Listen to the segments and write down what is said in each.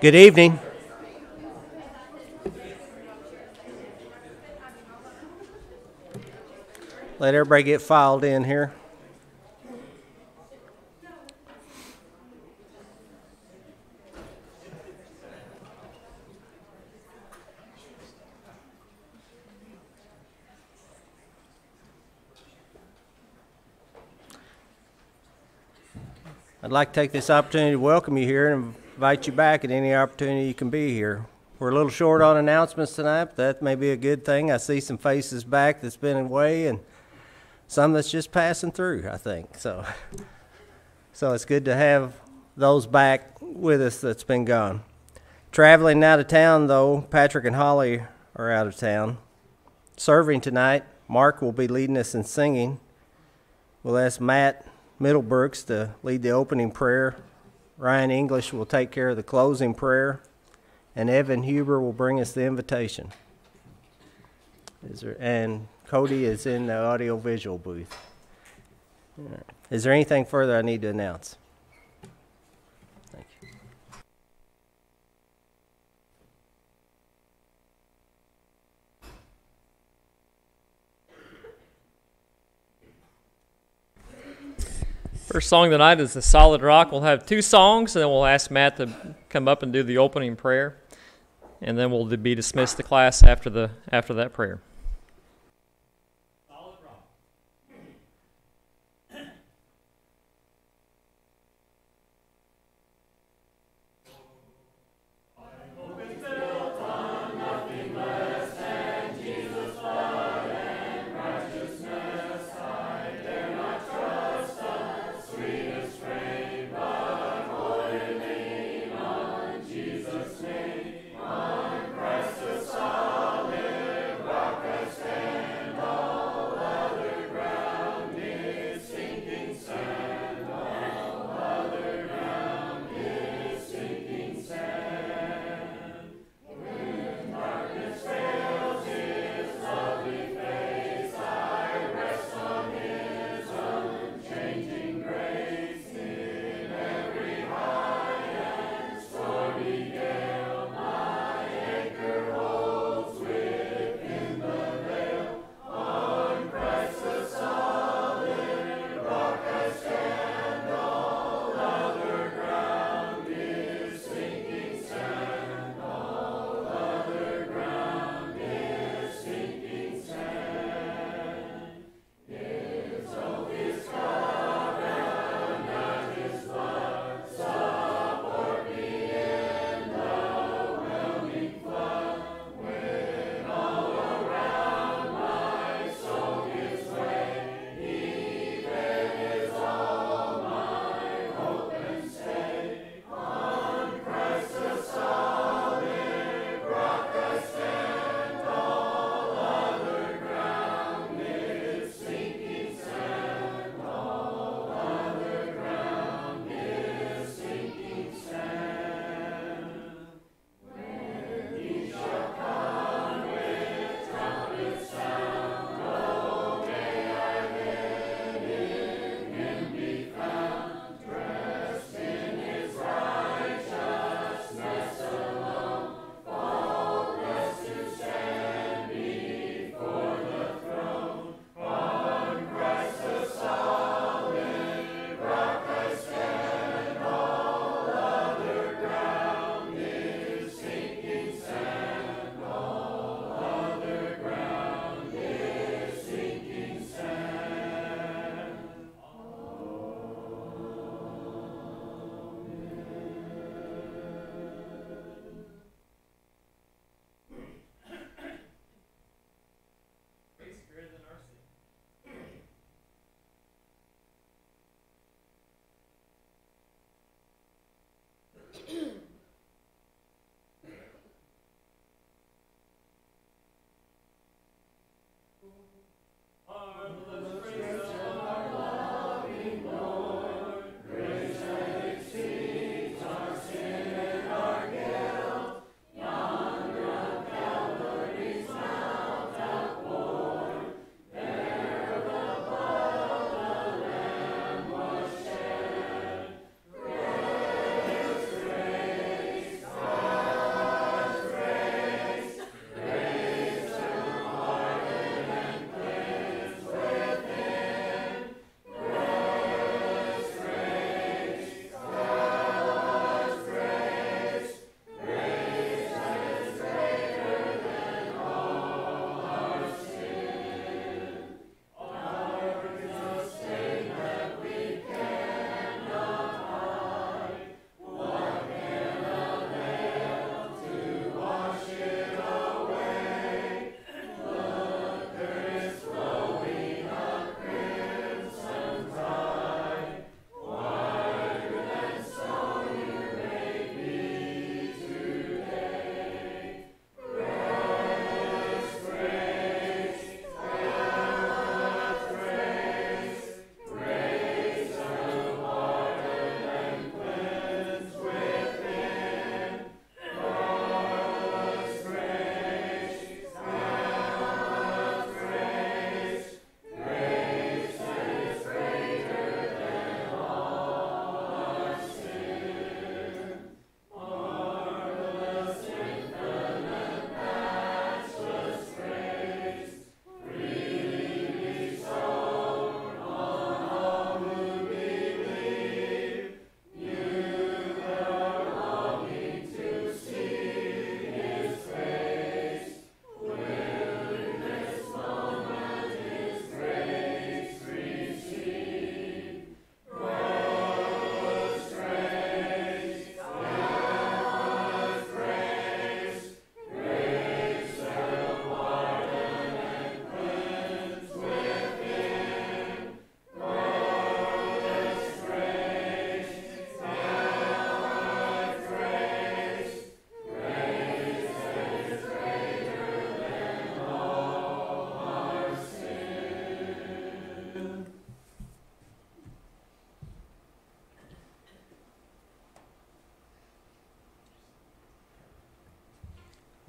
Good evening. Let everybody get filed in here. I'd like to take this opportunity to welcome you here and invite you back at any opportunity you can be here. We're a little short on announcements tonight, but that may be a good thing. I see some faces back that's been away and some that's just passing through, I think. So, so it's good to have those back with us that's been gone. Traveling out of town, though, Patrick and Holly are out of town. Serving tonight, Mark will be leading us in singing. We'll ask Matt Middlebrooks to lead the opening prayer. Ryan English will take care of the closing prayer. And Evan Huber will bring us the invitation. Is there, and Cody is in the audiovisual booth. Is there anything further I need to announce? First song tonight is The Solid Rock. We'll have two songs, and then we'll ask Matt to come up and do the opening prayer. And then we'll be dismissed the class after, the, after that prayer.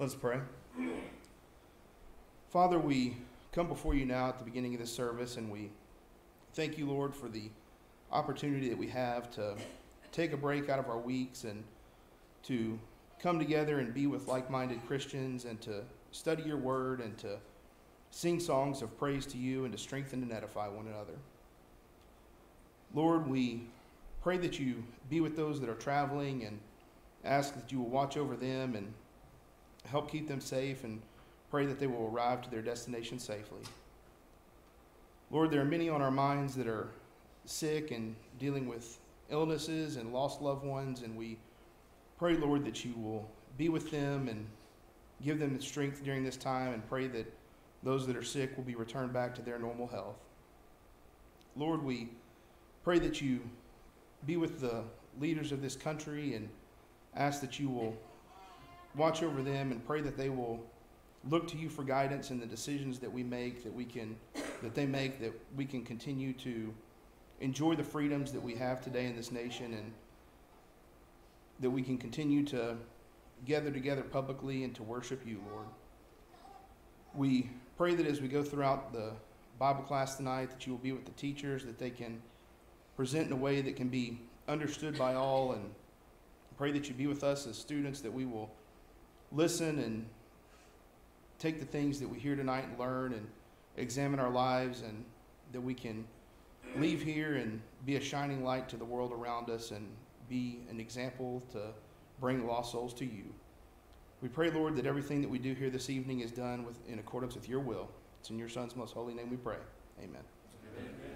Let's pray. Father, we come before you now at the beginning of this service, and we thank you, Lord, for the opportunity that we have to take a break out of our weeks and to come together and be with like minded Christians and to study your word and to sing songs of praise to you and to strengthen and edify one another. Lord, we pray that you be with those that are traveling and ask that you will watch over them and help keep them safe and pray that they will arrive to their destination safely. Lord, there are many on our minds that are sick and dealing with illnesses and lost loved ones, and we pray, Lord, that you will be with them and give them the strength during this time and pray that those that are sick will be returned back to their normal health. Lord, we pray that you be with the leaders of this country and ask that you will watch over them and pray that they will look to you for guidance in the decisions that we make that we can that they make that we can continue to enjoy the freedoms that we have today in this nation and that we can continue to gather together publicly and to worship you, Lord. We pray that as we go throughout the Bible class tonight that you will be with the teachers that they can present in a way that can be understood by all and pray that you be with us as students that we will listen and take the things that we hear tonight and learn and examine our lives and that we can leave here and be a shining light to the world around us and be an example to bring lost souls to you. We pray, Lord, that everything that we do here this evening is done with, in accordance with your will. It's in your Son's most holy name we pray. Amen. Amen.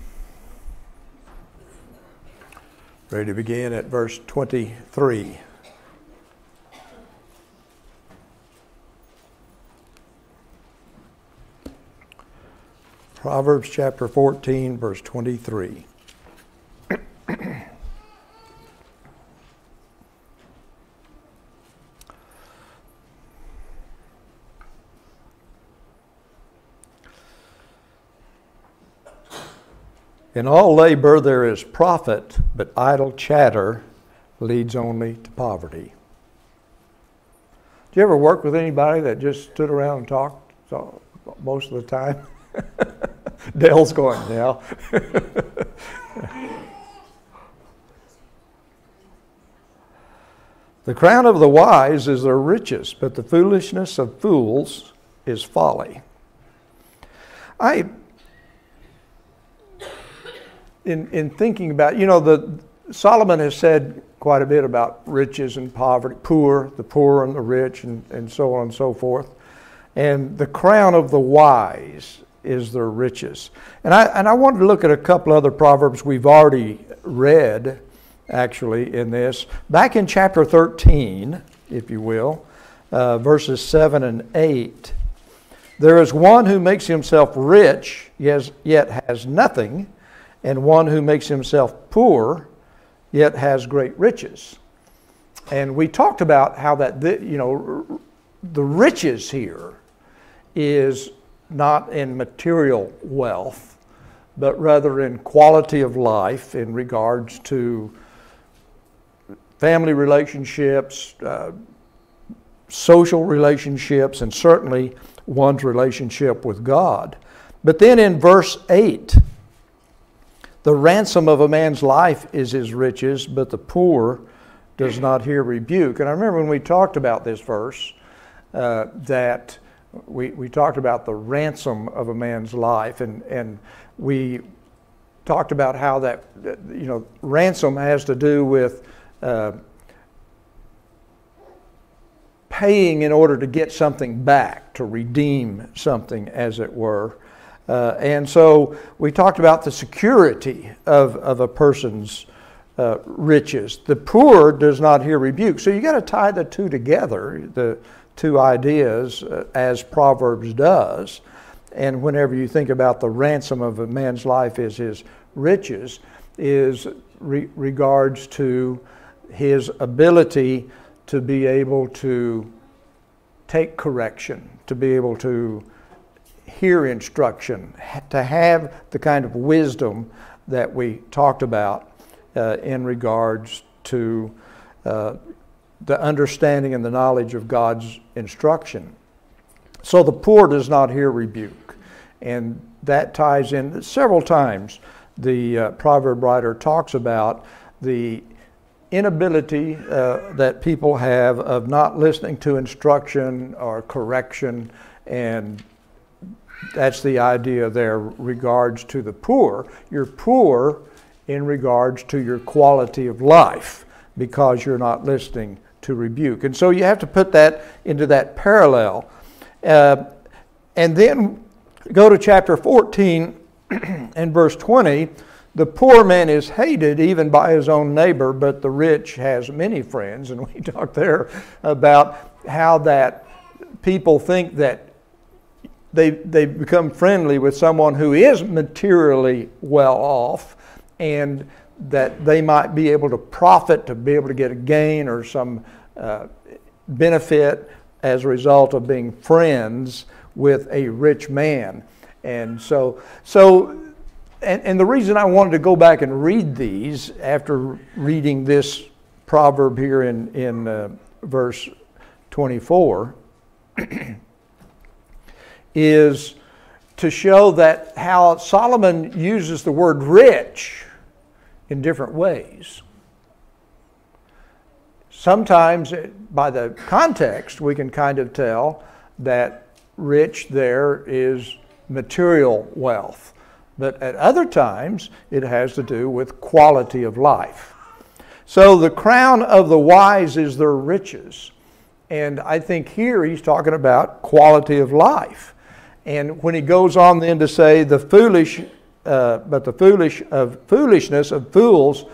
Ready to begin at verse 23. Proverbs chapter 14, verse 23. In all labor there is profit, but idle chatter leads only to poverty. Do you ever work with anybody that just stood around and talked so most of the time? Dale's going now. the crown of the wise is their riches, but the foolishness of fools is folly. I in, in thinking about, you know, the Solomon has said quite a bit about riches and poverty, poor, the poor and the rich, and, and so on and so forth. And the crown of the wise is their riches. And I, and I wanted to look at a couple other proverbs we've already read, actually, in this. Back in chapter 13, if you will, uh, verses 7 and 8, there is one who makes himself rich, yet has nothing and one who makes himself poor yet has great riches. And we talked about how that, you know, the riches here is not in material wealth, but rather in quality of life in regards to family relationships, uh, social relationships, and certainly one's relationship with God. But then in verse 8, the ransom of a man's life is his riches, but the poor does not hear rebuke. And I remember when we talked about this verse, uh, that we, we talked about the ransom of a man's life, and, and we talked about how that, you know, ransom has to do with uh, paying in order to get something back, to redeem something, as it were. Uh, and so we talked about the security of, of a person's uh, riches. The poor does not hear rebuke. So you got to tie the two together, the two ideas, uh, as Proverbs does. And whenever you think about the ransom of a man's life is his riches, is re- regards to his ability to be able to take correction, to be able to hear instruction, to have the kind of wisdom that we talked about uh, in regards to uh, the understanding and the knowledge of God's instruction. So the poor does not hear rebuke. And that ties in several times. The uh, proverb writer talks about the inability uh, that people have of not listening to instruction or correction and that's the idea there regards to the poor. You're poor in regards to your quality of life because you're not listening to rebuke. And so you have to put that into that parallel. Uh, and then go to chapter 14 and verse 20. The poor man is hated even by his own neighbor, but the rich has many friends. And we talked there about how that people think that they, they become friendly with someone who is materially well off and that they might be able to profit, to be able to get a gain or some uh, benefit as a result of being friends with a rich man. And so, so and, and the reason I wanted to go back and read these after reading this proverb here in, in uh, verse 24 is to show that how Solomon uses the word rich in different ways. Sometimes, by the context, we can kind of tell that rich there is material wealth. But at other times, it has to do with quality of life. So the crown of the wise is their riches. And I think here he's talking about quality of life. And when he goes on then to say, the foolish, uh, but the foolish of foolishness of fools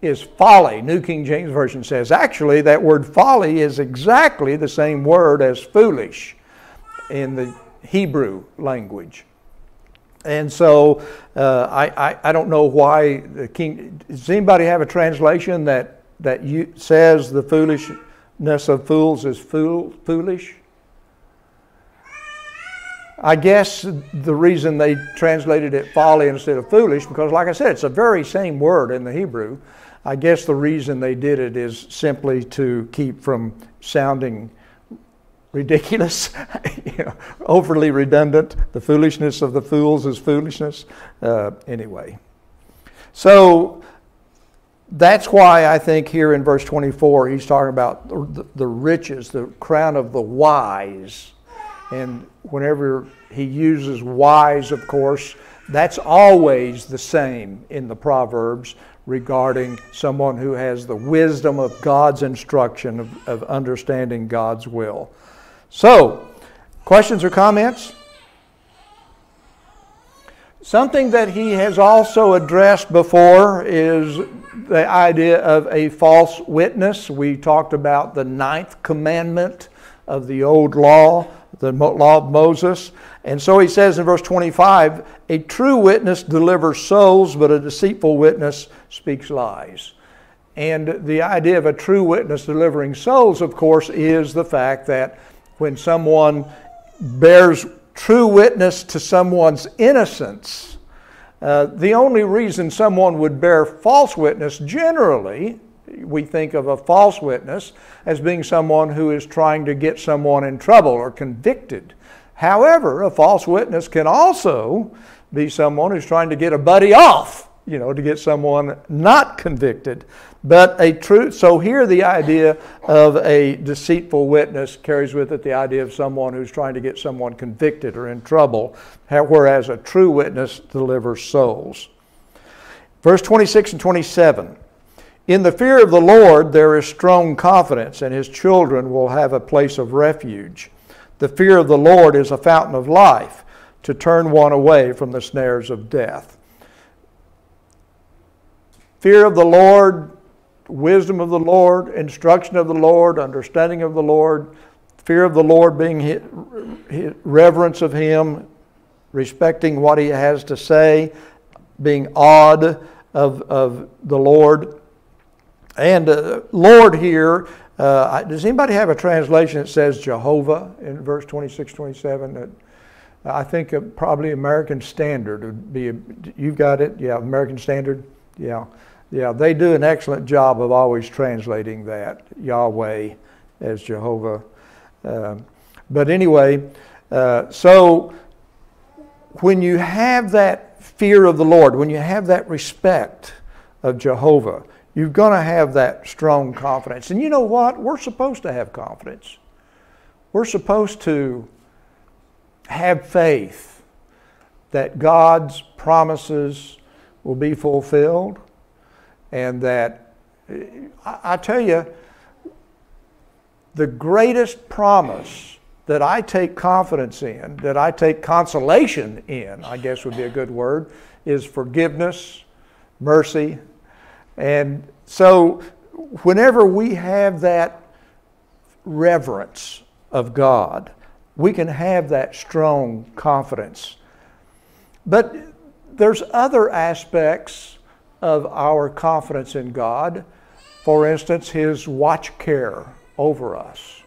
is folly. New King James Version says, actually, that word folly is exactly the same word as foolish in the Hebrew language. And so uh, I, I, I, don't know why the king. Does anybody have a translation that, that you, says the foolishness of fools is fool, foolish? I guess the reason they translated it folly instead of foolish, because like I said, it's the very same word in the Hebrew. I guess the reason they did it is simply to keep from sounding ridiculous, you know, overly redundant. The foolishness of the fools is foolishness. Uh, anyway, so that's why I think here in verse 24 he's talking about the, the riches, the crown of the wise and whenever he uses wise, of course, that's always the same in the Proverbs regarding someone who has the wisdom of God's instruction, of, of understanding God's will. So, questions or comments? Something that he has also addressed before is the idea of a false witness. We talked about the ninth commandment of the old law the law of Moses. And so he says in verse 25 a true witness delivers souls, but a deceitful witness speaks lies. And the idea of a true witness delivering souls, of course, is the fact that when someone bears true witness to someone's innocence, uh, the only reason someone would bear false witness generally we think of a false witness as being someone who is trying to get someone in trouble or convicted. However, a false witness can also be someone who's trying to get a buddy off you know, to get someone not convicted, but a true. So here, the idea of a deceitful witness carries with it the idea of someone who's trying to get someone convicted or in trouble, whereas a true witness delivers souls. Verse 26 and 27. In the fear of the Lord there is strong confidence, and his children will have a place of refuge. The fear of the Lord is a fountain of life to turn one away from the snares of death. Fear of the Lord, wisdom of the Lord, instruction of the Lord, understanding of the Lord, fear of the Lord being reverence of Him, respecting what He has to say, being awed of, of the Lord. And uh, Lord here, uh, does anybody have a translation that says Jehovah in verse 26, 27? I think probably American Standard would be. You've got it, yeah. American Standard, yeah, yeah. They do an excellent job of always translating that Yahweh as Jehovah. Uh, but anyway, uh, so when you have that fear of the Lord, when you have that respect of Jehovah, you're going to have that strong confidence. And you know what? We're supposed to have confidence. We're supposed to have faith that God's promises will be fulfilled and that, I, tell you, the greatest promise that I take confidence in, that I take consolation in, I guess would be a good word, is forgiveness, mercy. And so, whenever we have that reverence of God, we can have that strong confidence. But there's other aspects of our confidence in God. For instance, His watch care over us.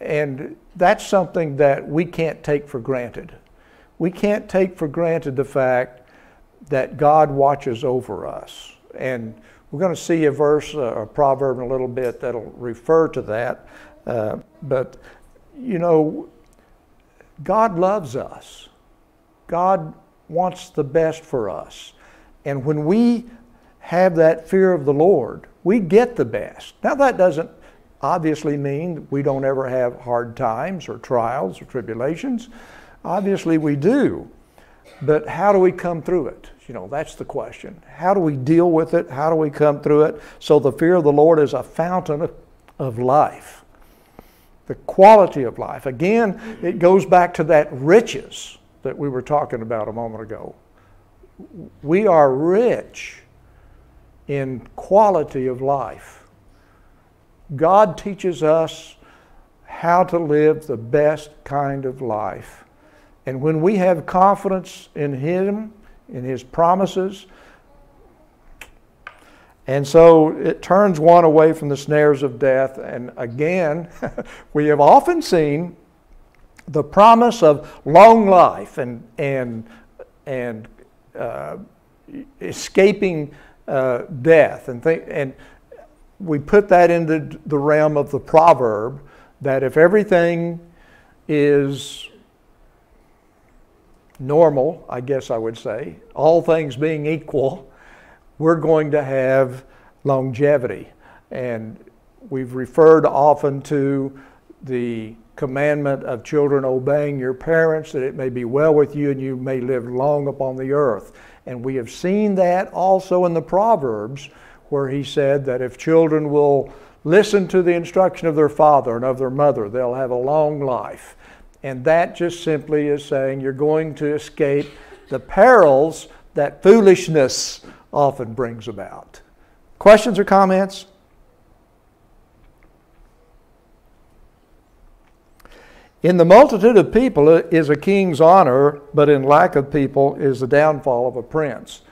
And that's something that we can't take for granted. We can't take for granted the fact that God watches over us. And we're going to see a verse, a proverb in a little bit that'll refer to that. Uh, but you know, God loves us. God wants the best for us. And when we have that fear of the Lord, we get the best. Now, that doesn't obviously mean we don't ever have hard times or trials or tribulations. Obviously, we do. But how do we come through it? You know, that's the question. How do we deal with it? How do we come through it? So, the fear of the Lord is a fountain of life the quality of life. Again, it goes back to that riches that we were talking about a moment ago. We are rich in quality of life. God teaches us how to live the best kind of life. And when we have confidence in Him, in His promises, and so it turns one away from the snares of death. And again, we have often seen the promise of long life and, and, and uh, escaping uh, death. And, th- and we put that into the realm of the proverb that if everything is normal, I guess I would say, all things being equal, we're going to have longevity. And we've referred often to the commandment of children obeying your parents that it may be well with you and you may live long upon the earth. And we have seen that also in the Proverbs where he said that if children will listen to the instruction of their father and of their mother, they'll have a long life. And that just simply is saying you're going to escape the perils that foolishness often brings about. Questions or comments? In the multitude of people is a king's honor, but in lack of people is the downfall of a prince.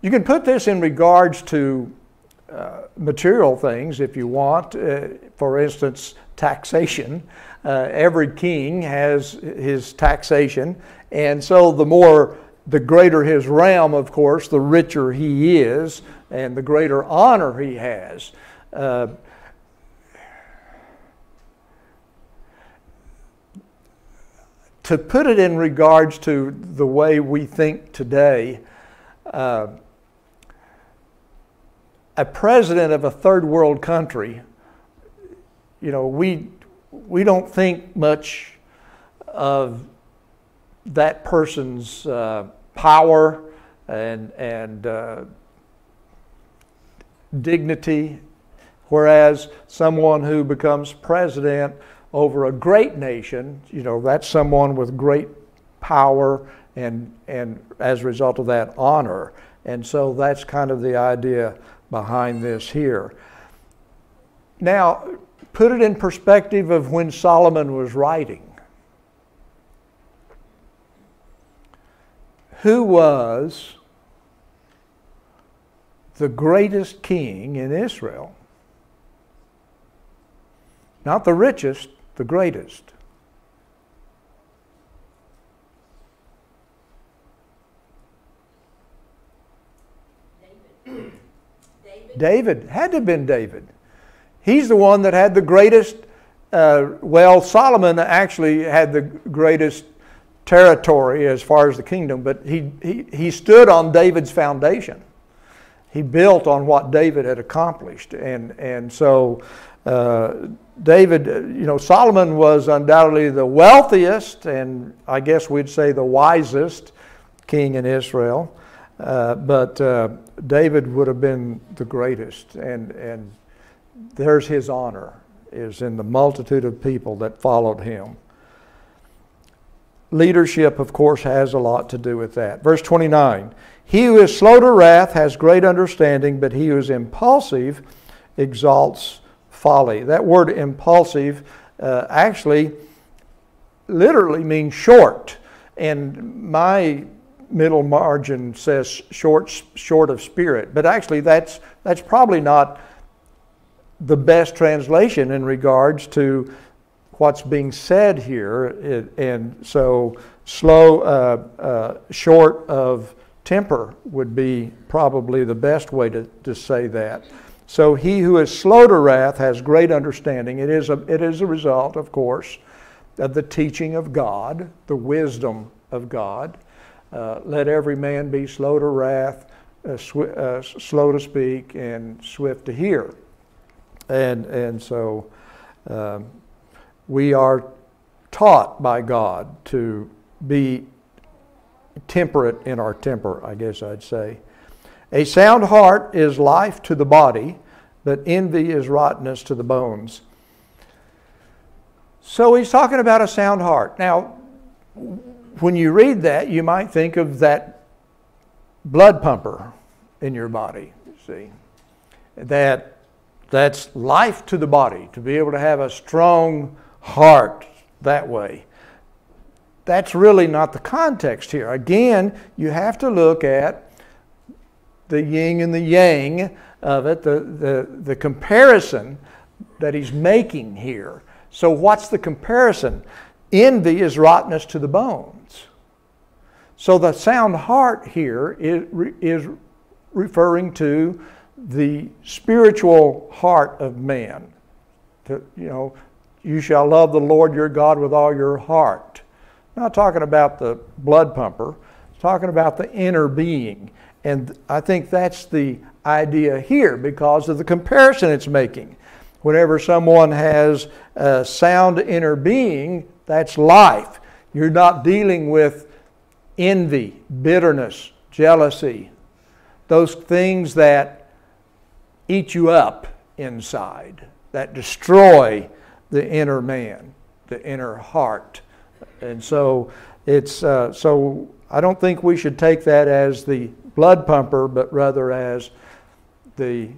You can put this in regards to uh, material things if you want. Uh, for instance, taxation. Uh, every king has his taxation, and so the more the greater his realm, of course, the richer he is and the greater honor he has. Uh, to put it in regards to the way we think today, uh, a president of a third world country, you know, we, we don't think much of that person's uh, power and, and uh, dignity, whereas someone who becomes president over a great nation, you know, that's someone with great power and, and as a result of that, honor. And so that's kind of the idea behind this here. Now, put it in perspective of when Solomon was writing. Who was the greatest king in Israel? Not the richest, the greatest. David. David had to have been David. He's the one that had the greatest. Uh, well, Solomon actually had the greatest territory as far as the kingdom, but he, he, he stood on David's foundation. He built on what David had accomplished. And, and so, uh, David, uh, you know, Solomon was undoubtedly the wealthiest and I guess we'd say the wisest king in Israel. Uh, but uh, David would have been the greatest, and, and there's his honor, is in the multitude of people that followed him. Leadership, of course, has a lot to do with that. Verse 29 He who is slow to wrath has great understanding, but he who is impulsive exalts folly. That word impulsive uh, actually literally means short. And my middle margin says short, short of spirit, but actually that's, that's probably not the best translation in regards to what's being said here. It, and so slow, uh, uh, short of temper would be probably the best way to, to say that. So he who is slow to wrath has great understanding. It is a, it is a result, of course, of the teaching of God, the wisdom of God. Uh, let every man be slow to wrath, uh, sw- uh, slow to speak, and swift to hear. And, and so um, we are taught by God to be temperate in our temper, I guess I'd say. A sound heart is life to the body, but envy is rottenness to the bones. So he's talking about a sound heart. Now, when you read that, you might think of that blood pumper in your body, you see. That that's life to the body, to be able to have a strong heart that way. That's really not the context here. Again, you have to look at the yin and the yang of it, the, the, the comparison that he's making here. So, what's the comparison? Envy is rottenness to the bones. So, the sound heart here is, is referring to the spiritual heart of man. To, you know, you shall love the Lord your God with all your heart. not talking about the blood pumper, talking about the inner being. And I think that's the idea here because of the comparison it's making. Whenever someone has a sound inner being, that's life. You're not dealing with envy, bitterness, jealousy, those things that eat you up inside, that destroy the inner man, the inner heart. And so it's uh, so I don't think we should take that as the blood pumper, but rather as the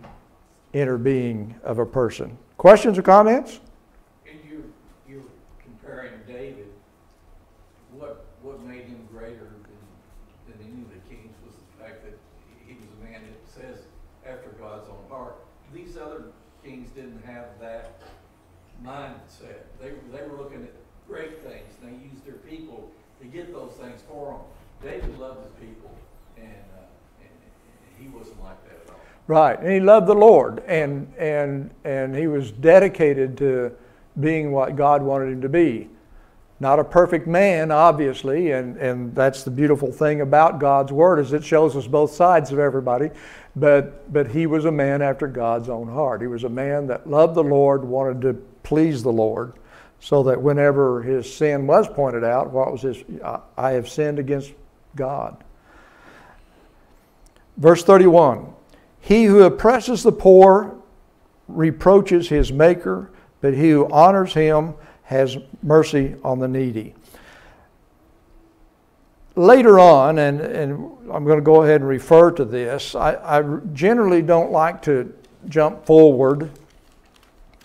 inner being of a person. Questions or comments? And you, you're comparing David, what, what made him greater than, than any of the kings was the fact that he was a man that says after God's own heart. These other kings didn't have that mindset. They, they were looking at great things, and they used their people to get those things for them. David loved his people, and, uh, and, and he wasn't like that at all. Right, and he loved the Lord, and and and he was dedicated to being what God wanted him to be. Not a perfect man, obviously, and, and that's the beautiful thing about God's Word is it shows us both sides of everybody. But, but he was a man after God's own heart. He was a man that loved the Lord, wanted to please the Lord, so that whenever his sin was pointed out, what was his? I have sinned against God. Verse 31 He who oppresses the poor reproaches his maker, but he who honors him has mercy on the needy. Later on, and, and I'm going to go ahead and refer to this, I, I generally don't like to jump forward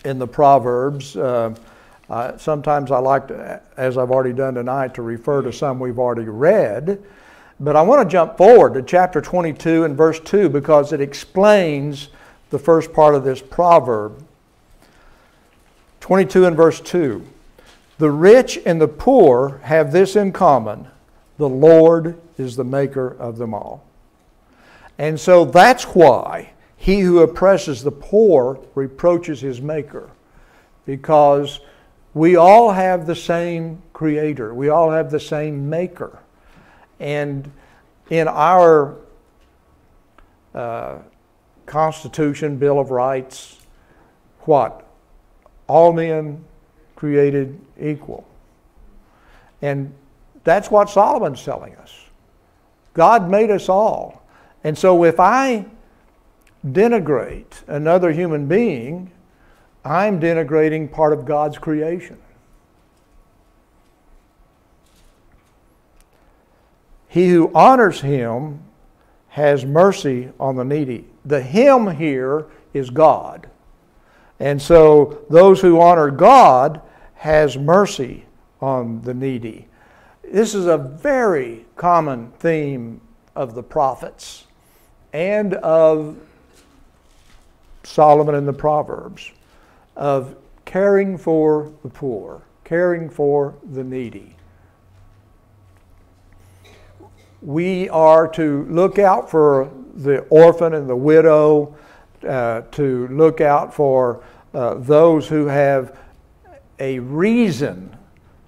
in the Proverbs. Uh, uh, sometimes I like to, as I've already done tonight, to refer to some we've already read. But I want to jump forward to chapter 22 and verse 2 because it explains the first part of this proverb. 22 and verse 2. The rich and the poor have this in common the Lord is the maker of them all. And so that's why he who oppresses the poor reproaches his maker, because we all have the same creator, we all have the same maker. And in our uh, Constitution, Bill of Rights, what? All men created equal. And that's what Solomon's telling us. God made us all. And so if I denigrate another human being, I'm denigrating part of God's creation. He who honors him has mercy on the needy. The him here is God. And so those who honor God has mercy on the needy. This is a very common theme of the prophets and of Solomon in the Proverbs of caring for the poor, caring for the needy. We are to look out for the orphan and the widow, uh, to look out for uh, those who have a reason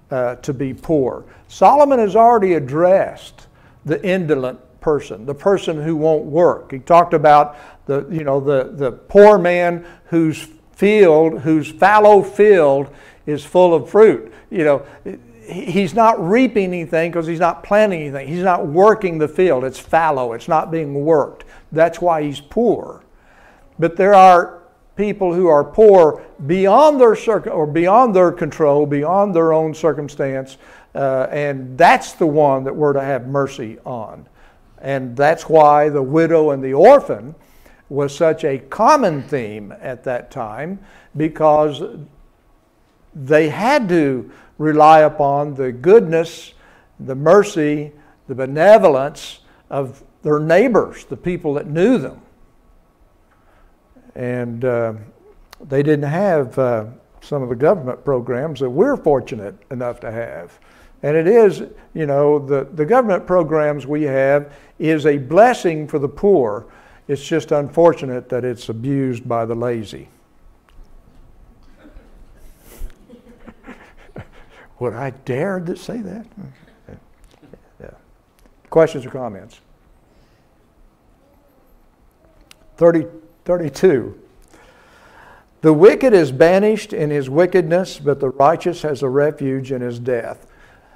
uh, to be poor. Solomon has already addressed the indolent person, the person who won't work. He talked about the, you know, the, the poor man whose field, whose fallow field is full of fruit. You know, he's not reaping anything because he's not planting anything. He's not working the field. It's fallow. It's not being worked. That's why he's poor. But there are people who are poor beyond their circ- or beyond their control, beyond their own circumstance, uh, and that's the one that we're to have mercy on. And that's why the widow and the orphan was such a common theme at that time because they had to rely upon the goodness, the mercy, the benevolence of their neighbors, the people that knew them. And uh, they didn't have uh, some of the government programs that we're fortunate enough to have. And it is, you know, the, the government programs we have is a blessing for the poor. It's just unfortunate that it's abused by the lazy. Would I dare to say that? Yeah. Questions or comments? 30, 32. The wicked is banished in his wickedness, but the righteous has a refuge in his death.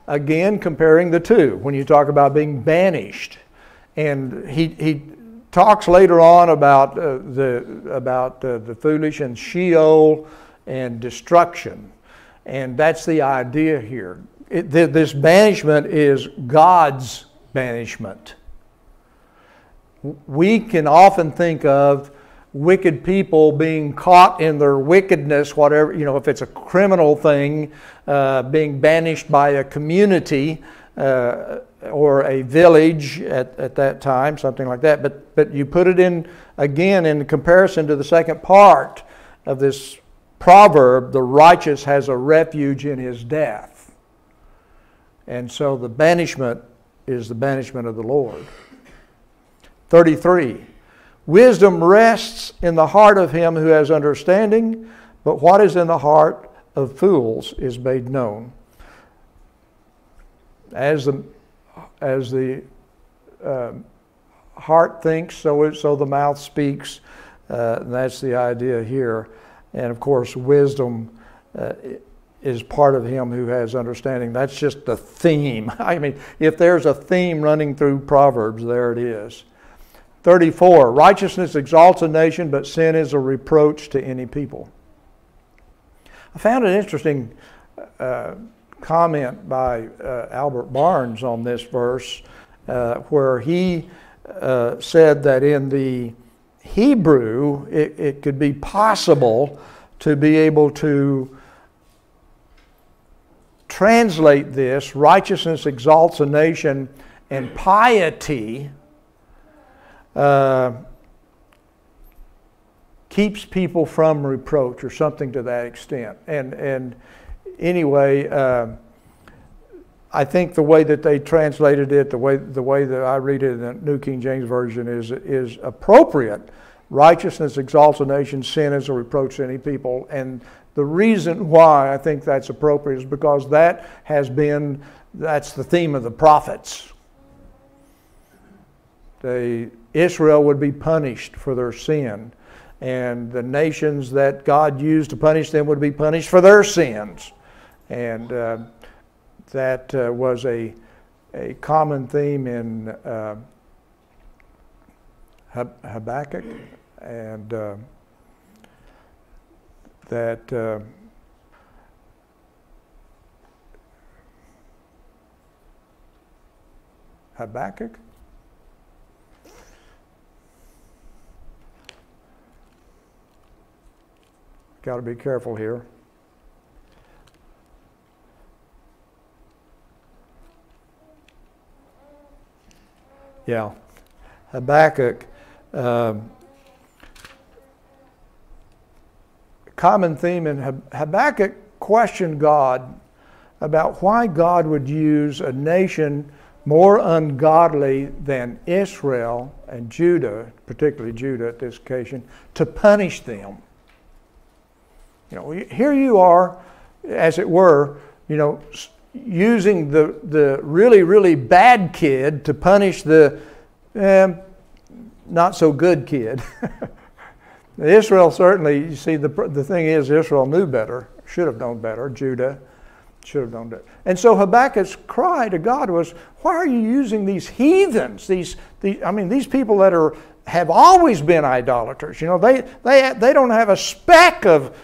Again, comparing the two, when you talk about being banished. And he, he talks later on about, uh, the, about uh, the foolish and Sheol and destruction. And that's the idea here. It, th- this banishment is God's banishment. We can often think of wicked people being caught in their wickedness, whatever, you know, if it's a criminal thing, uh, being banished by a community uh, or a village at, at that time, something like that. But, but you put it in, again, in comparison to the second part of this proverb the righteous has a refuge in his death. And so the banishment is the banishment of the Lord. 33. Wisdom rests in the heart of him who has understanding, but what is in the heart of fools is made known. as the as the um, heart thinks, so it, so the mouth speaks. Uh, that's the idea here. And of course, wisdom uh, is part of him who has understanding. That's just the theme. I mean, if there's a theme running through Proverbs, there it is. 34 Righteousness exalts a nation, but sin is a reproach to any people. I found it interesting uh, comment by uh, Albert Barnes on this verse, uh, where he uh, said that in the Hebrew, it, it could be possible to be able to translate this righteousness exalts a nation, and piety uh, keeps people from reproach, or something to that extent. And, and anyway, uh, I think the way that they translated it, the way, the way that I read it in the New King James Version, is, is appropriate. Righteousness exalts a nation, sin is a reproach to any people. And the reason why I think that's appropriate is because that has been, that's the theme of the prophets. Israel would be punished for their sin, and the nations that God used to punish them would be punished for their sins. And uh, that uh, was a, a common theme in uh, Habakkuk, and uh, that uh, Habakkuk. Got to be careful here. Yeah, Habakkuk. Um, common theme in Habakkuk questioned God about why God would use a nation more ungodly than Israel and Judah, particularly Judah at this occasion, to punish them. You know, here you are, as it were, you know, using the, the really, really bad kid to punish the eh, not so good kid. Israel certainly, you see, the, the thing is, Israel knew better, should have known better. Judah should have known better. And so Habakkuk's cry to God was, Why are you using these heathens? These, these I mean, these people that are have always been idolaters. You know, they, they, they don't have a speck of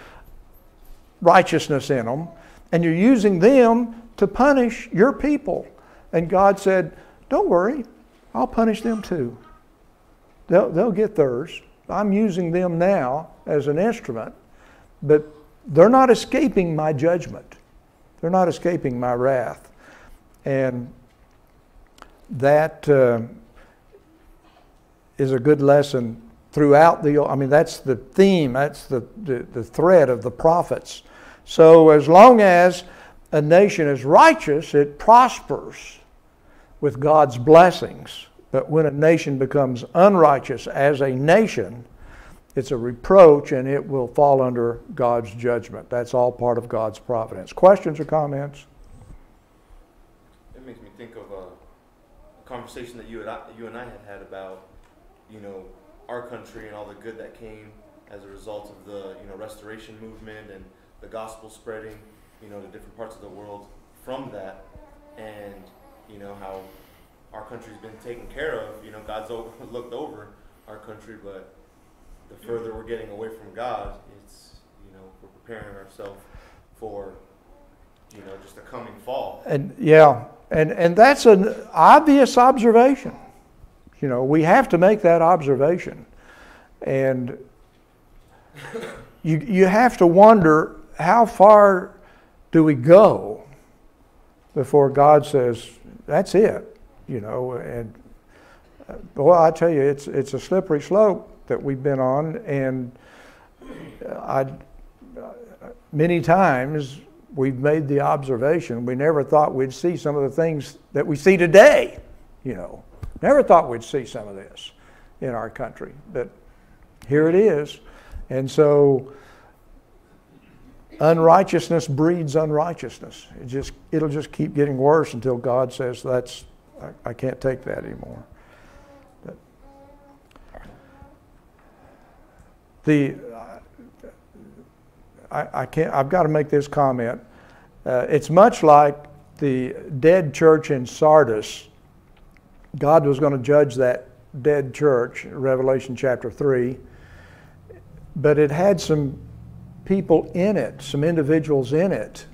righteousness in them, and you're using them to punish your people. And God said, Don't worry, I'll punish them too. They'll, they'll get theirs. I'm using them now as an instrument, but they're not escaping my judgment. They're not escaping my wrath. And that uh, is a good lesson throughout the, I mean, that's the theme, that's the, the, the thread of the prophets. So as long as a nation is righteous, it prospers with God's blessings. But when a nation becomes unrighteous as a nation, it's a reproach and it will fall under God's judgment. That's all part of God's providence. Questions or comments? It makes me think of a, conversation that you and, I, you and I had had about, you know, our country and all the good that came as a result of the, you know, restoration movement and the gospel spreading you know, to different parts of the world from that, and you know how our country's been taken care of. You know, God's over, looked over our country, but the further we're getting away from God, it's you know we're preparing ourselves for you know just a coming fall. And yeah, and and that's an obvious observation. You know, we have to make that observation, and you you have to wonder how far do we go before God says, that's it, you know? And uh, well, I tell you, it's, it's a slippery slope that we've been on, and I, many times we've made the observation we never thought we'd see some of the things that we see today, you know. Never thought we'd see some of this in our country, but here it is. And so unrighteousness breeds unrighteousness. It just it'll just keep getting worse until God says that's I, I can't take that anymore. But the I, I can't. I've got to make this comment. Uh, it's much like the dead church in Sardis. God was going to judge that dead church, Revelation chapter three, but it had some people in it, some individuals in it,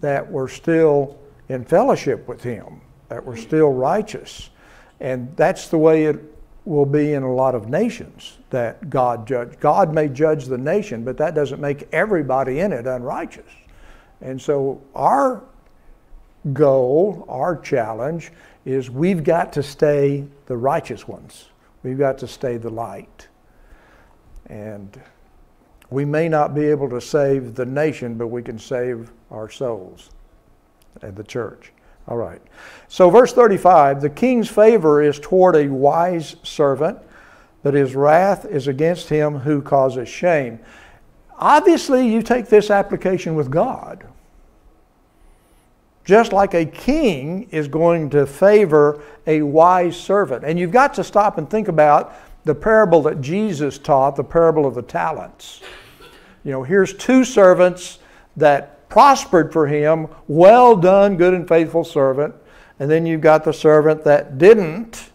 that were still in fellowship with Him, that were still righteous. And that's the way it will be in a lot of nations that God judge. God may judge the nation, but that doesn't make everybody in it unrighteous. And so our goal, our challenge, is we've got to stay the righteous ones. We've got to stay the light. And we may not be able to save the nation, but we can save our souls and the church. All right. So, verse 35 the king's favor is toward a wise servant, but his wrath is against him who causes shame. Obviously, you take this application with God. Just like a king is going to favor a wise servant. And you've got to stop and think about the parable that Jesus taught, the parable of the talents. You know, here's two servants that prospered for him. Well done, good and faithful servant. And then you've got the servant that didn't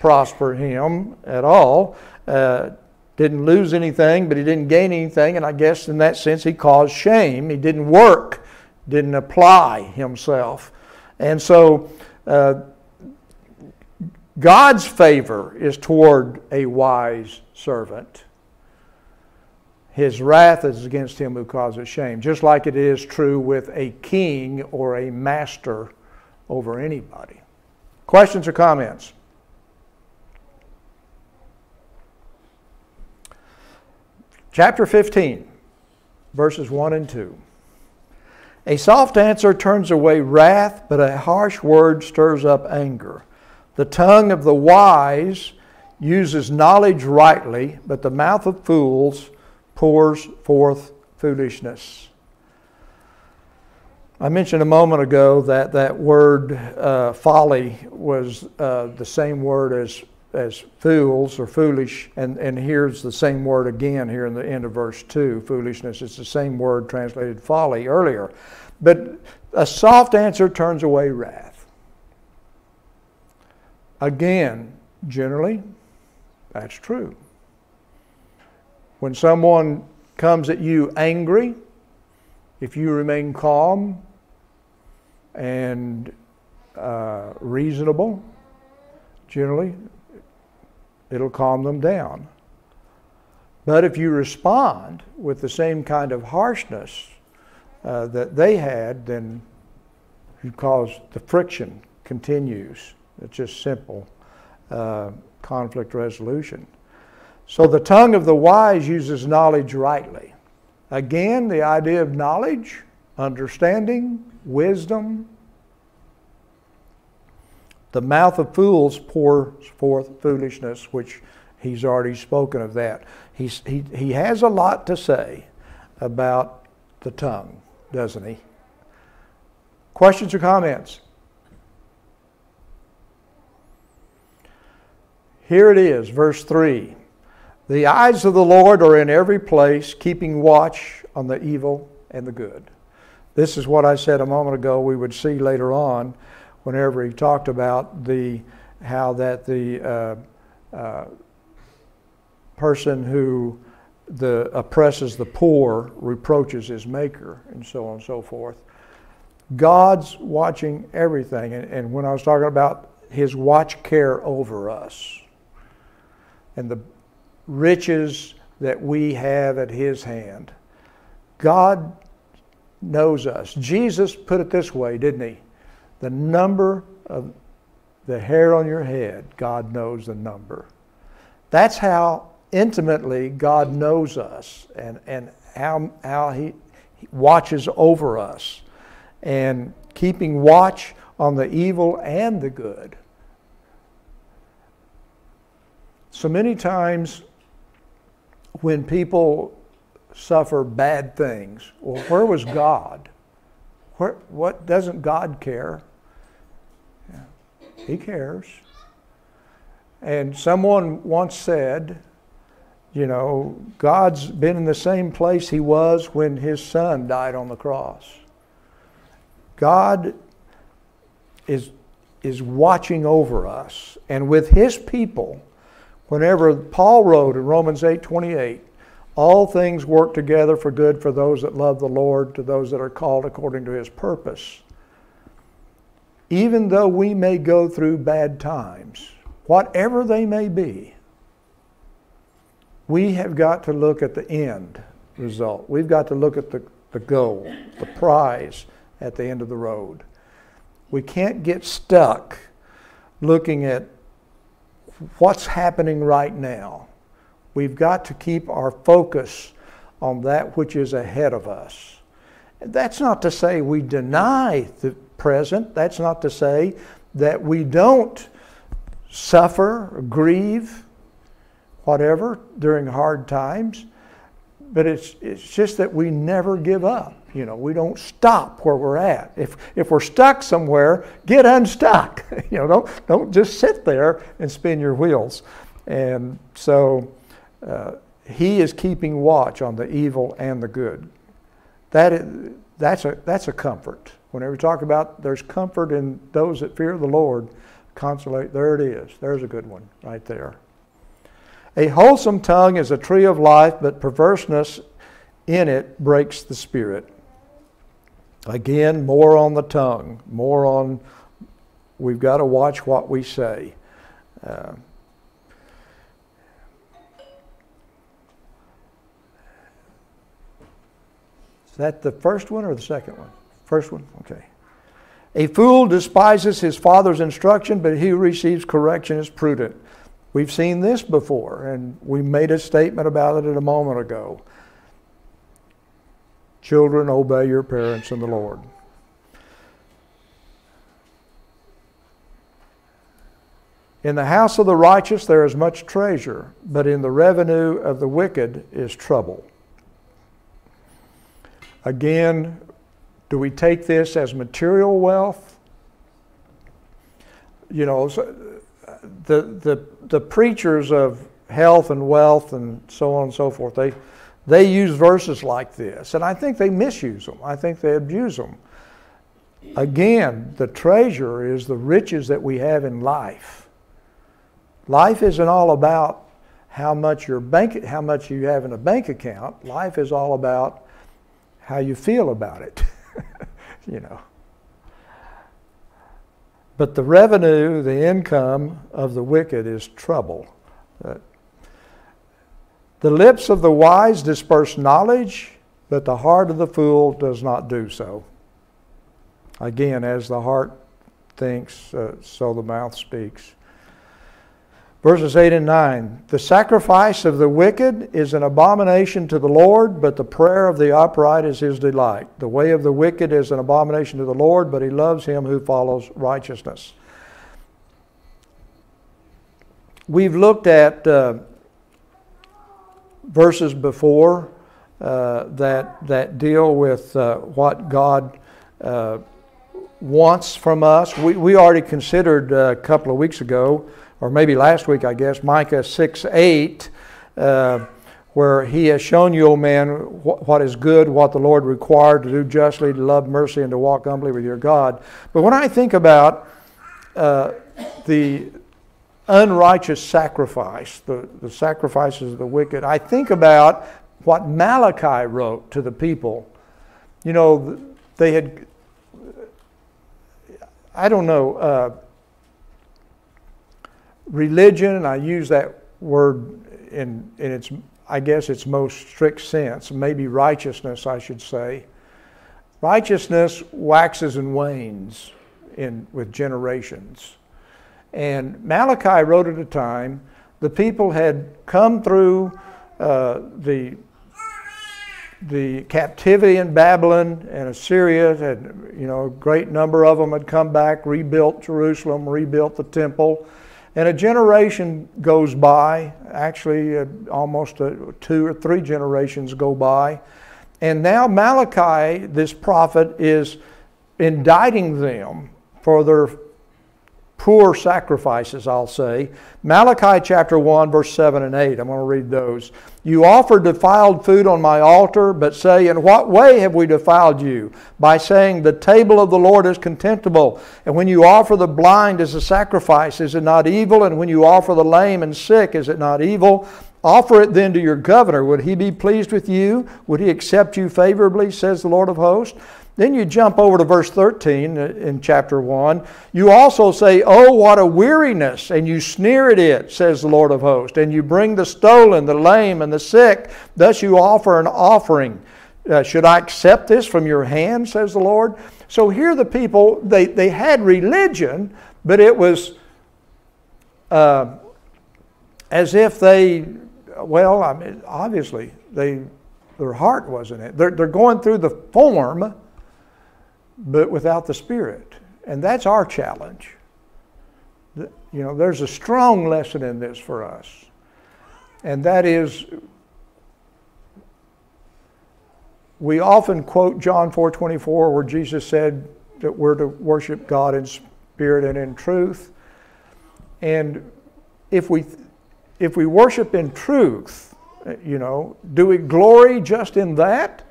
prosper him at all. Uh, didn't lose anything, but he didn't gain anything. And I guess in that sense, he caused shame. He didn't work, didn't apply himself. And so, uh, God's favor is toward a wise servant. His wrath is against him who causes shame, just like it is true with a king or a master over anybody. Questions or comments? Chapter 15, verses 1 and 2. A soft answer turns away wrath, but a harsh word stirs up anger. The tongue of the wise uses knowledge rightly, but the mouth of fools pours forth foolishness. I mentioned a moment ago that that word uh, folly was uh, the same word as, as fools or foolish, and, and here's the same word again here in the end of verse 2 foolishness. It's the same word translated folly earlier. But a soft answer turns away wrath. Again, generally, that's true. When someone comes at you angry, if you remain calm and uh, reasonable, generally, it'll calm them down. But if you respond with the same kind of harshness uh, that they had, then you cause the friction continues. It's just simple uh, conflict resolution. So the tongue of the wise uses knowledge rightly. Again, the idea of knowledge, understanding, wisdom. The mouth of fools pours forth foolishness, which he's already spoken of that. He's, he, he has a lot to say about the tongue, doesn't he? Questions or comments? Here it is, verse 3. The eyes of the Lord are in every place, keeping watch on the evil and the good. This is what I said a moment ago we would see later on whenever he talked about the how that the uh, uh, person who the oppresses the poor reproaches his maker and so on and so forth. God's watching everything. And, and when I was talking about his watch care over us and the riches that we have at His hand. God knows us. Jesus put it this way, didn't He? The number of the hair on your head, God knows the number. That's how intimately God knows us and, and how, how he, he watches over us. And keeping watch on the evil and the good. So many times when people suffer bad things. Well, where was God? Where, what doesn't God care? Yeah, he cares. And someone once said, you know, God's been in the same place he was when his son died on the cross. God is, is watching over us. And with his people, whenever Paul wrote in Romans 8 28, all things work together for good for those that love the Lord, to those that are called according to his purpose. Even though we may go through bad times, whatever they may be, we have got to look at the end result. We've got to look at the, the goal, the prize at the end of the road. We can't get stuck looking at what's happening right now. We've got to keep our focus on that which is ahead of us. That's not to say we deny the present. That's not to say that we don't suffer, grieve, whatever during hard times. But it's, it's just that we never give up. You know, we don't stop where we're at. If, if we're stuck somewhere, get unstuck. you know, don't, don't just sit there and spin your wheels. And so uh, he is keeping watch on the evil and the good. That is, that's, a, that's a comfort. Whenever we talk about there's comfort in those that fear the Lord, consolate, there it is. There's a good one right there. A wholesome tongue is a tree of life, but perverseness in it breaks the spirit. Again, more on the tongue, more on, we've got to watch what we say. Uh, is that the first one or the second one? First one? Okay. A fool despises his father's instruction, but he who receives correction is prudent. We've seen this before, and we made a statement about it a moment ago. Children, obey your parents in the Lord. In the house of the righteous there is much treasure, but in the revenue of the wicked is trouble. Again, do we take this as material wealth? You know, the, the, the preachers of health and wealth and so on and so forth, they, they use verses like this, and I think they misuse them. I think they abuse them. Again, the treasure is the riches that we have in life. Life isn't all about how much your bank, how much you have in a bank account. Life is all about how you feel about it. you know. But the revenue, the income of the wicked is trouble. Uh, the lips of the wise disperse knowledge, but the heart of the fool does not do so. Again, as the heart thinks, uh, so the mouth speaks. Verses 8 and 9 The sacrifice of the wicked is an abomination to the Lord, but the prayer of the upright is his delight. The way of the wicked is an abomination to the Lord, but he loves him who follows righteousness. We've looked at uh, verses before uh, that, that deal with uh, what God uh, wants from us. We, we already considered uh, a couple of weeks ago or maybe last week, I guess, Micah 6 8, uh, where he has shown you, O man, wh- what is good, what the Lord required to do justly, to love mercy, and to walk humbly with your God. But when I think about uh, the unrighteous sacrifice, the, the sacrifices of the wicked, I think about what Malachi wrote to the people. You know, they had, I don't know, uh, religion, and I use that word in, in its, I guess, its most strict sense, maybe righteousness, I should say. Righteousness waxes and wanes in, with generations. And Malachi wrote at a time, the people had come through uh, the, the captivity in Babylon and Assyria, and you know, a great number of them had come back, rebuilt Jerusalem, rebuilt the temple And a generation goes by, actually, uh, almost uh, two or three generations go by. And now Malachi, this prophet, is indicting them for their poor sacrifices, I'll say. Malachi chapter 1, verse 7 and 8. I'm going to read those. You offer defiled food on my altar, but say, In what way have we defiled you? By saying, The table of the Lord is contemptible. And when you offer the blind as a sacrifice, is it not evil? And when you offer the lame and sick, is it not evil? Offer it then to your governor. Would he be pleased with you? Would he accept you favorably, says the Lord of hosts? Then you jump over to verse 13 in chapter 1. You also say, Oh, what a weariness! And you sneer at it, says the Lord of hosts. And you bring the stolen, the lame, and the sick. Thus you offer an offering. Uh, should I accept this from your hand, says the Lord? So here the people, they, they had religion, but it was uh, as if they, well, I mean, obviously, they, their heart wasn't it. They're, they're going through the form but without the Spirit. And that's our challenge. You know, there's a strong lesson in this for us. And that is we often quote John 4:24 where Jesus said that we're to worship God in spirit and in truth. And if we if we worship in truth, you know, do we glory just in that?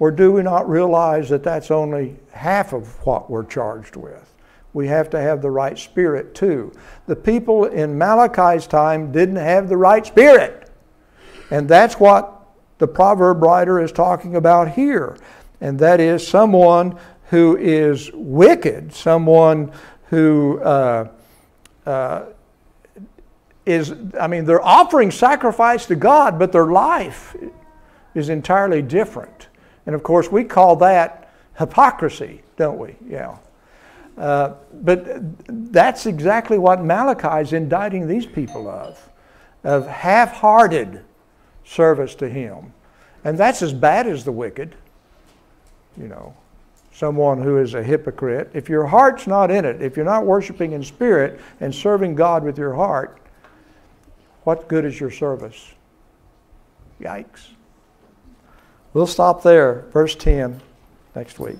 Or do we not realize that that's only half of what we're charged with? We have to have the right spirit too. The people in Malachi's time didn't have the right spirit. And that's what the proverb writer is talking about here. And that is someone who is wicked, someone who uh, uh, is, I mean, they're offering sacrifice to God, but their life is entirely different. And of course, we call that hypocrisy, don't we? Yeah. Uh, but that's exactly what Malachi is indicting these people of, of half hearted service to Him. And that's as bad as the wicked, you know, someone who is a hypocrite. If your heart's not in it, if you're not worshiping in spirit and serving God with your heart, what good is your service? Yikes. We'll stop there, verse 10, next week.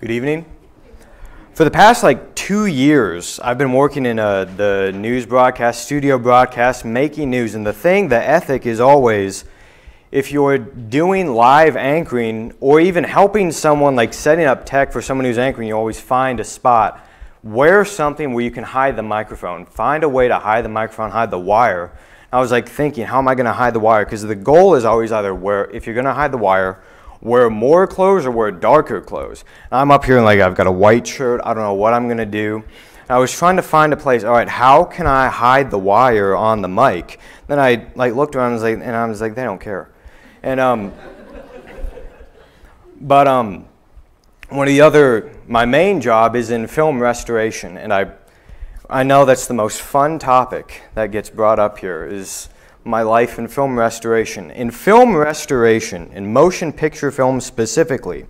Good evening. For the past like two years, I've been working in uh, the news broadcast, studio broadcast, making news. And the thing, the ethic is always if you're doing live anchoring or even helping someone, like setting up tech for someone who's anchoring, you always find a spot. Wear something where you can hide the microphone. Find a way to hide the microphone, hide the wire. I was like thinking, how am I going to hide the wire? Because the goal is always either where, if you're going to hide the wire, wear more clothes or wear darker clothes. And I'm up here and like I've got a white shirt. I don't know what I'm gonna do. And I was trying to find a place. All right, how can I hide the wire on the mic? Then I like looked around and, like, and I was like, they don't care. And um, but um, one of the other, my main job is in film restoration, and I, I know that's the most fun topic that gets brought up here is my life in film restoration. In film restoration, in motion picture film specifically,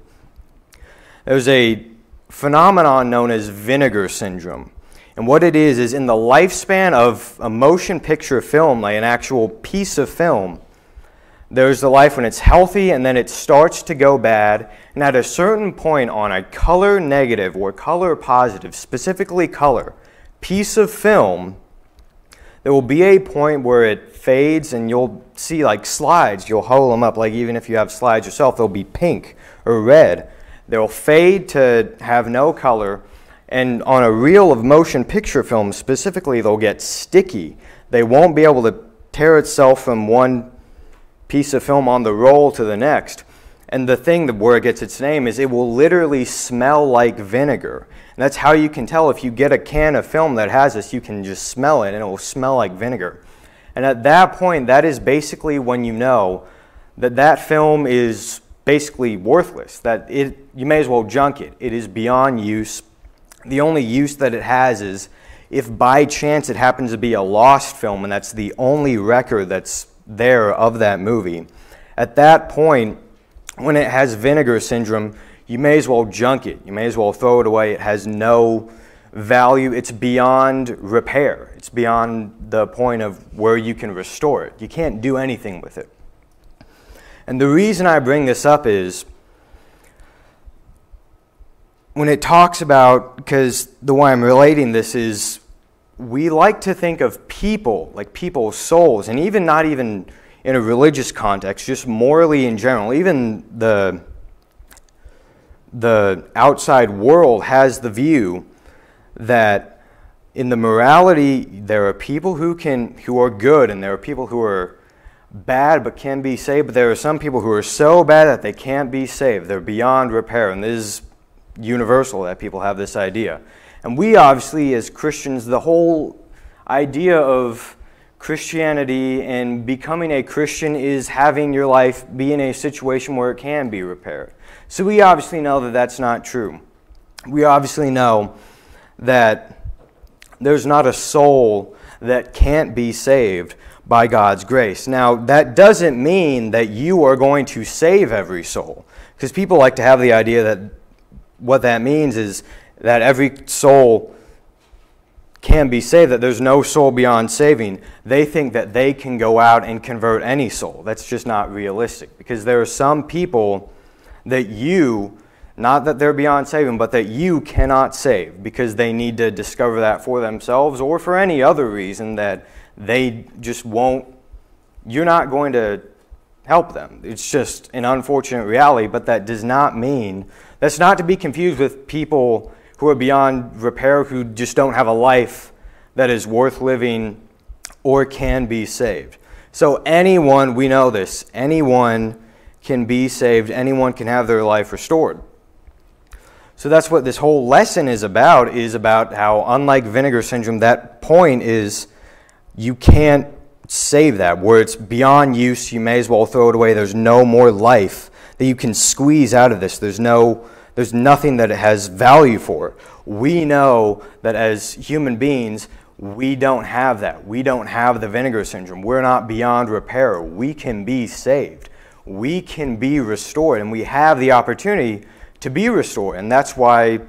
there's a phenomenon known as vinegar syndrome. And what it is, is in the lifespan of a motion picture film, like an actual piece of film, there's the life when it's healthy and then it starts to go bad. And at a certain point on a color negative or color positive, specifically color, piece of film, there will be a point where it fades and you'll see like slides. You'll hold them up, like even if you have slides yourself, they'll be pink or red. They'll fade to have no color. And on a reel of motion picture film specifically, they'll get sticky. They won't be able to tear itself from one piece of film on the roll to the next. And the thing that where it gets its name is it will literally smell like vinegar. And that's how you can tell if you get a can of film that has this, you can just smell it and it will smell like vinegar. And at that point, that is basically when you know that that film is basically worthless, that it, you may as well junk it. It is beyond use. The only use that it has is if by chance it happens to be a lost film and that's the only record that's there of that movie. At that point, when it has vinegar syndrome, you may as well junk it. You may as well throw it away. It has no value. It's beyond repair. It's beyond the point of where you can restore it. You can't do anything with it. And the reason I bring this up is when it talks about, because the way I'm relating this is we like to think of people, like people's souls, and even not even in a religious context, just morally in general, even the, the outside world has the view that in the morality, there are people who, can, who are good and there are people who are bad but can be saved, but there are some people who are so bad that they can't be saved. They're beyond repair. And this is universal that people have this idea. And we obviously, as Christians, the whole idea of Christianity and becoming a Christian is having your life be in a situation where it can be repaired. So we obviously know that that's not true. We obviously know that there's not a soul that can't be saved by God's grace. Now, that doesn't mean that you are going to save every soul, because people like to have the idea that what that means is that every soul can be saved, that there's no soul beyond saving. They think that they can go out and convert any soul. That's just not realistic, because there are some people that you not that they're beyond saving, but that you cannot save because they need to discover that for themselves or for any other reason that they just won't, you're not going to help them. It's just an unfortunate reality, but that does not mean, that's not to be confused with people who are beyond repair, who just don't have a life that is worth living or can be saved. So, anyone, we know this, anyone can be saved, anyone can have their life restored. So that's what this whole lesson is about is about how unlike vinegar syndrome that point is you can't save that. Where it's beyond use, you may as well throw it away. There's no more life that you can squeeze out of this. There's no there's nothing that it has value for. We know that as human beings, we don't have that. We don't have the vinegar syndrome. We're not beyond repair. We can be saved. We can be restored, and we have the opportunity to be restored. And that's why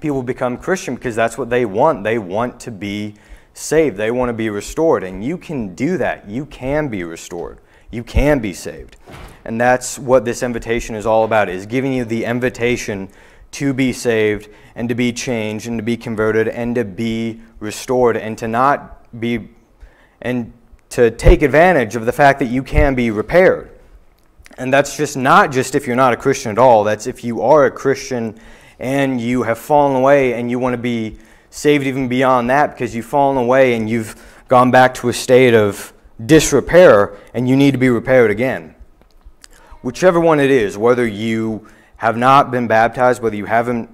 people become Christian because that's what they want. They want to be saved. They want to be restored. And you can do that. You can be restored. You can be saved. And that's what this invitation is all about, is giving you the invitation to be saved and to be changed and to be converted and to be restored and to not be and to take advantage of the fact that you can be repaired. And that's just not just if you're not a Christian at all. That's if you are a Christian and you have fallen away and you want to be saved even beyond that because you've fallen away and you've gone back to a state of disrepair and you need to be repaired again. Whichever one it is, whether you have not been baptized, whether you haven't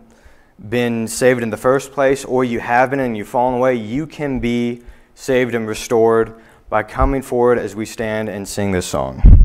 been saved in the first place, or you have been and you've fallen away, you can be saved and restored by coming forward as we stand and sing this song.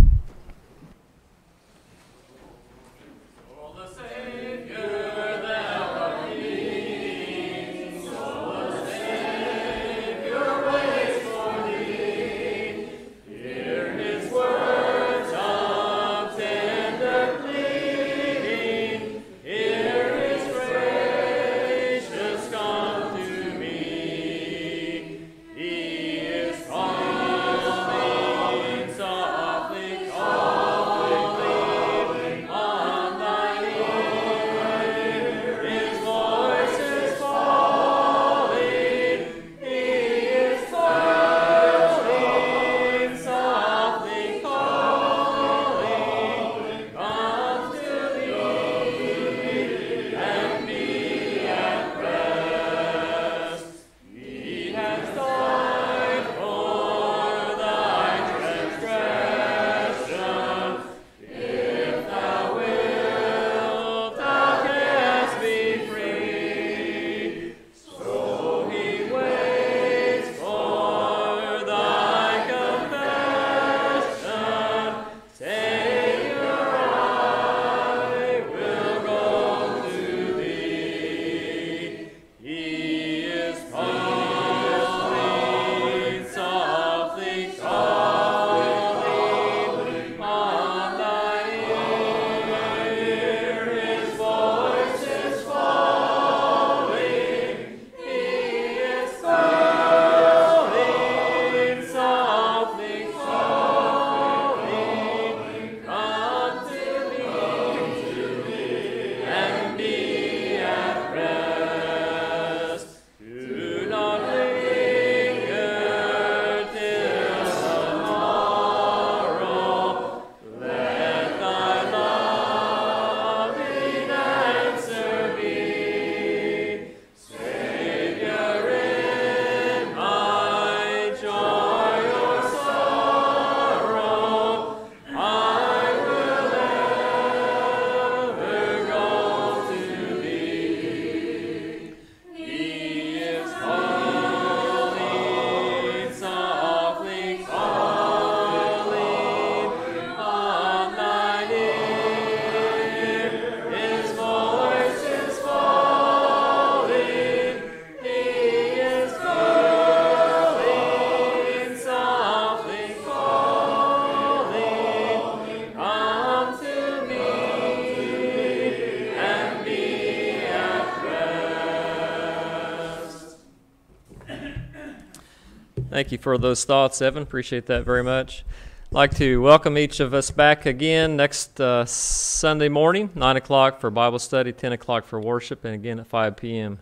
Thank you for those thoughts, Evan. Appreciate that very much. I'd like to welcome each of us back again next uh, Sunday morning, 9 o'clock for Bible study, 10 o'clock for worship, and again at 5 p.m.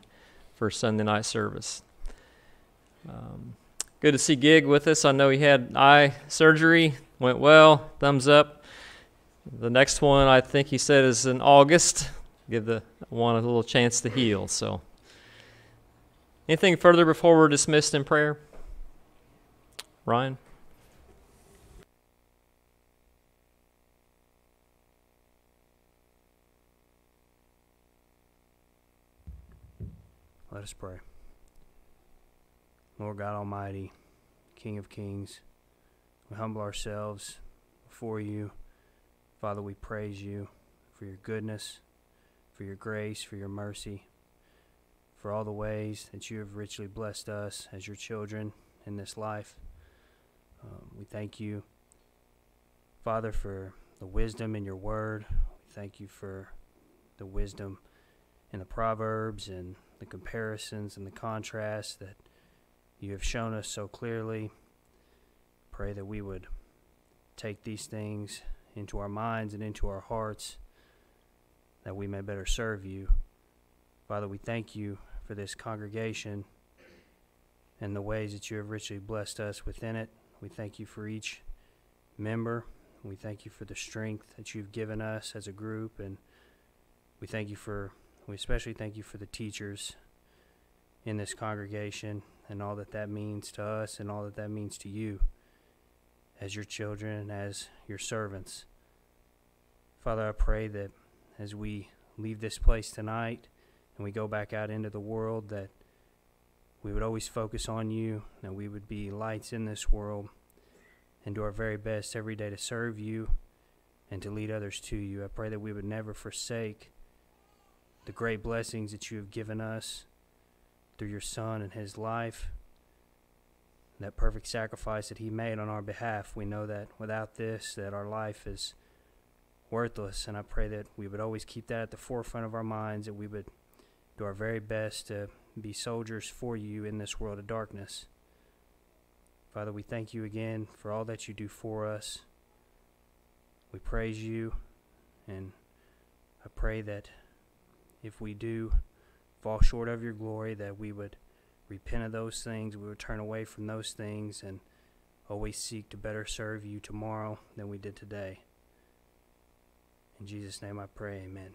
for Sunday night service. Um, good to see Gig with us. I know he had eye surgery, went well, thumbs up. The next one, I think he said, is in August. Give the one a little chance to heal. So, anything further before we're dismissed in prayer? Ryan? Let us pray. Lord God Almighty, King of Kings, we humble ourselves before you. Father, we praise you for your goodness, for your grace, for your mercy, for all the ways that you have richly blessed us as your children in this life. Um, we thank you, Father, for the wisdom in your word. We thank you for the wisdom in the Proverbs and the comparisons and the contrasts that you have shown us so clearly. Pray that we would take these things into our minds and into our hearts that we may better serve you. Father, we thank you for this congregation and the ways that you have richly blessed us within it. We thank you for each member. We thank you for the strength that you've given us as a group and we thank you for we especially thank you for the teachers in this congregation and all that that means to us and all that that means to you as your children and as your servants. Father, I pray that as we leave this place tonight and we go back out into the world, that we would always focus on you, that we would be lights in this world and do our very best every day to serve you and to lead others to you. I pray that we would never forsake the great blessings that you have given us through your Son and his life, that perfect sacrifice that he made on our behalf. We know that without this, that our life is worthless, and I pray that we would always keep that at the forefront of our minds, that we would do our very best to be soldiers for you in this world of darkness. Father, we thank you again for all that you do for us. We praise you, and I pray that if we do fall short of your glory, that we would repent of those things, we would turn away from those things, and always seek to better serve you tomorrow than we did today. In Jesus' name I pray, amen.